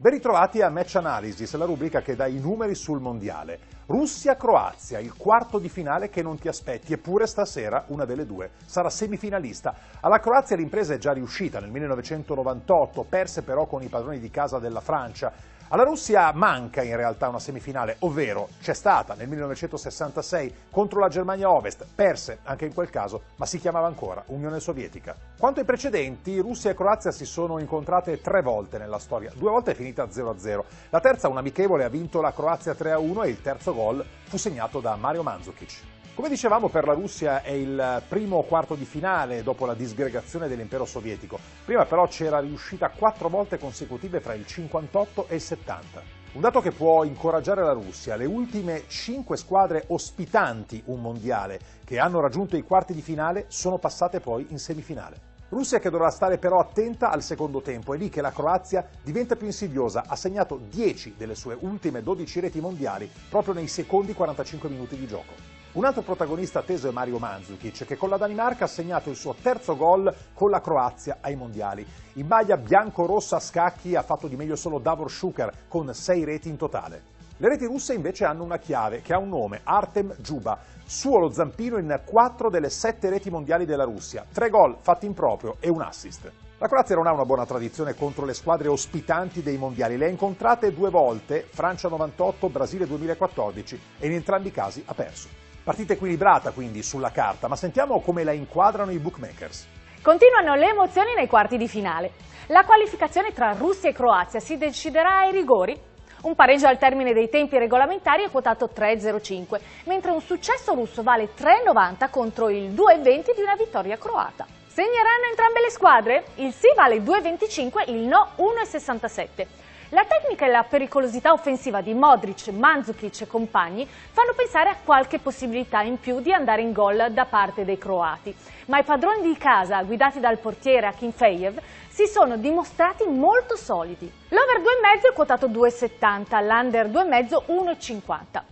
Ben ritrovati a Match Analysis, la rubrica che dà i numeri sul mondiale. Russia-Croazia, il quarto di finale che non ti aspetti, eppure stasera una delle due sarà semifinalista. Alla Croazia l'impresa è già riuscita nel 1998, perse però con i padroni di casa della Francia. Alla Russia manca in realtà una semifinale, ovvero c'è stata nel 1966 contro la Germania Ovest, perse anche in quel caso, ma si chiamava ancora Unione Sovietica. Quanto ai precedenti, Russia e Croazia si sono incontrate tre volte nella storia, due volte è finita 0-0. La terza, un amichevole, ha vinto la Croazia 3-1 e il terzo gol fu segnato da Mario Mandzukic. Come dicevamo per la Russia è il primo quarto di finale dopo la disgregazione dell'impero sovietico, prima però c'era riuscita quattro volte consecutive fra il 58 e il 70. Un dato che può incoraggiare la Russia, le ultime cinque squadre ospitanti un mondiale che hanno raggiunto i quarti di finale sono passate poi in semifinale. Russia che dovrà stare però attenta al secondo tempo, è lì che la Croazia diventa più insidiosa, ha segnato 10 delle sue ultime 12 reti mondiali proprio nei secondi 45 minuti di gioco. Un altro protagonista atteso è Mario Mandzukic, che con la Danimarca ha segnato il suo terzo gol con la Croazia ai mondiali. In maglia bianco-rossa a scacchi ha fatto di meglio solo Davor Shuker, con sei reti in totale. Le reti russe invece hanno una chiave che ha un nome, Artem Djuba, suo lo zampino in quattro delle sette reti mondiali della Russia, tre gol fatti in proprio e un assist. La Croazia non ha una buona tradizione contro le squadre ospitanti dei mondiali, le ha incontrate due volte, Francia 98, Brasile 2014 e in entrambi i casi ha perso. Partita equilibrata quindi sulla carta, ma sentiamo come la inquadrano i bookmakers. Continuano le emozioni nei quarti di finale. La qualificazione tra Russia e Croazia si deciderà ai rigori? Un pareggio al termine dei tempi regolamentari è quotato 3,05, mentre un successo russo vale 3,90 contro il 2,20 di una vittoria croata. Segneranno entrambe le squadre? Il sì vale 2,25, il no 1,67. La tecnica e la pericolosità offensiva di Modric, Mandzukic e compagni fanno pensare a qualche possibilità in più di andare in gol da parte dei croati, ma i padroni di casa, guidati dal portiere Akinfeev, si sono dimostrati molto solidi. L'over 2,5 è quotato 2,70, l'under 2,5 1,50.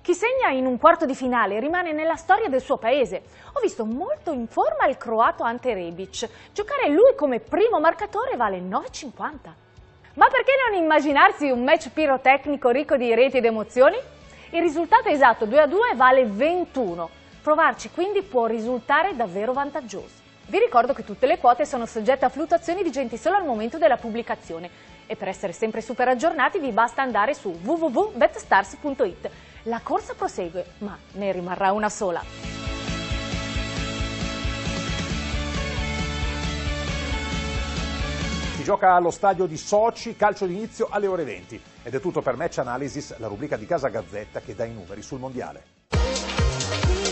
Chi segna in un quarto di finale rimane nella storia del suo paese. Ho visto molto in forma il croato Ante Rebic. Giocare lui come primo marcatore vale 9,50. Ma perché non immaginarsi un match pirotecnico ricco di reti ed emozioni? Il risultato esatto 2 a 2 vale 21. Provarci quindi può risultare davvero vantaggioso. Vi ricordo che tutte le quote sono soggette a fluttuazioni vigenti solo al momento della pubblicazione e per essere sempre super aggiornati vi basta andare su www.betstars.it. La corsa prosegue, ma ne rimarrà una sola. Gioca allo stadio di Sochi, calcio d'inizio alle ore 20. Ed è tutto per Match Analysis, la rubrica di Casa Gazzetta che dà i numeri sul mondiale.